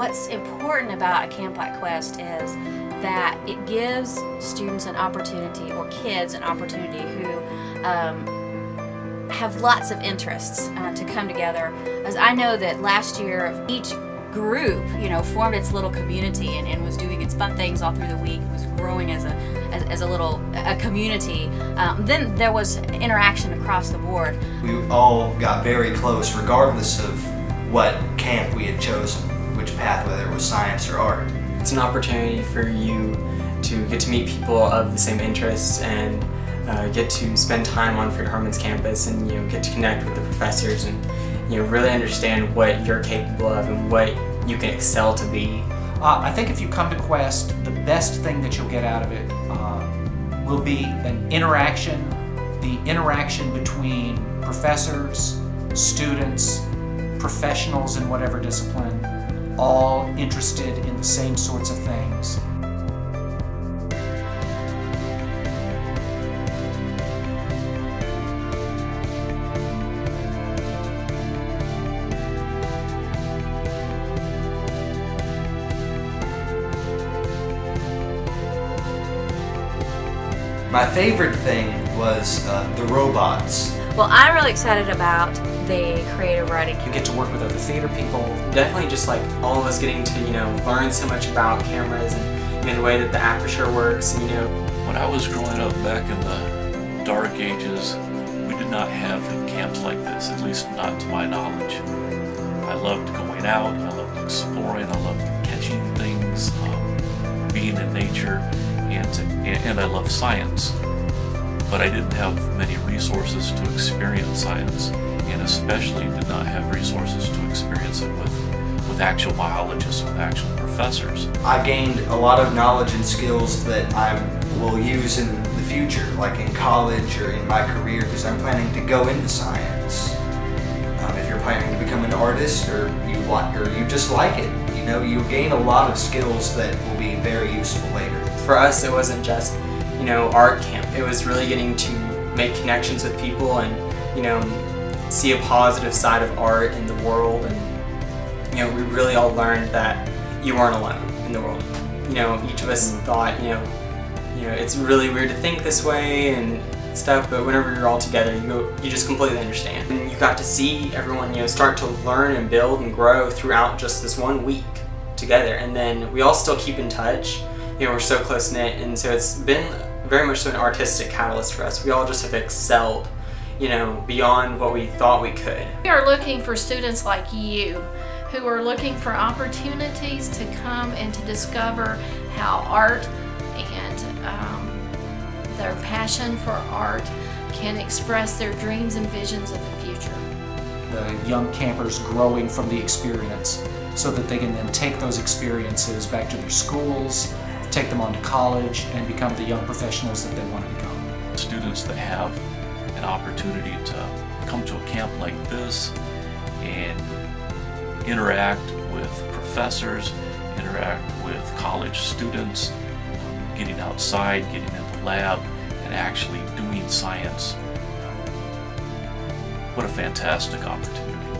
what's important about a camp like Quest is that it gives students an opportunity or kids an opportunity who um, have lots of interests uh, to come together. As I know that last year each group, you know, formed its little community and, and was doing its fun things all through the week, was growing as a, as, as a little a community. Um, then there was interaction across the board. We all got very close regardless of what camp we had chosen, which path, whether it was science or art. It's an opportunity for you to get to meet people of the same interests and uh, get to spend time on Freed-Hardeman's campus and you know get to connect with the professors and you know really understand what you're capable of and what you can excel to be. Uh, I think if you come to Quest, the best thing that you'll get out of it uh, will be an interaction, the interaction between professors, students, professionals in whatever discipline, all interested in the same sorts of things. My favorite thing was uh, the robots. Well, I'm really excited about the creative writing. You get to work with other theater people. Definitely just like all of us getting to, you know, learn so much about cameras and, and the way that the aperture works, you know. When I was growing up back in the dark ages, we did not have camps like this, at least not to my knowledge. I loved going out, I loved exploring, I loved catching things, um, being in nature, and, to, and I love science. But I didn't have many resources to experience science, and especially did not have resources to experience it with, with actual biologists, with actual professors. I gained a lot of knowledge and skills that I will use in the future, like in college or in my career, because I'm planning to go into science. Um, if you're planning to become an artist or you want, or you just like it, you know, you gain a lot of skills that will be very useful later. For us, it wasn't just, you know, art camp. It was really getting to make connections with people and, you know, see a positive side of art in the world. And, you know, we really all learned that you weren't alone in the world. You know, each of us mm-hmm. thought, you know, you know, it's really weird to think this way and stuff, but whenever you're all together, you go, you just completely understand. And you got to see everyone, you know, start to learn and build and grow throughout just this one week together. And then we all still keep in touch. You know, we're so close knit, and so it's been very much an artistic catalyst for us. We all just have excelled, you know, beyond what we thought we could. We are looking for students like you who are looking for opportunities to come and to discover how art and um, their passion for art can express their dreams and visions of the future. The young campers growing from the experience so that they can then take those experiences back to their schools, take them on to college, and become the young professionals that they want to become. Students that have an opportunity to come to a camp like this and interact with professors, interact with college students, getting outside, getting in the lab, and actually doing science. What a fantastic opportunity.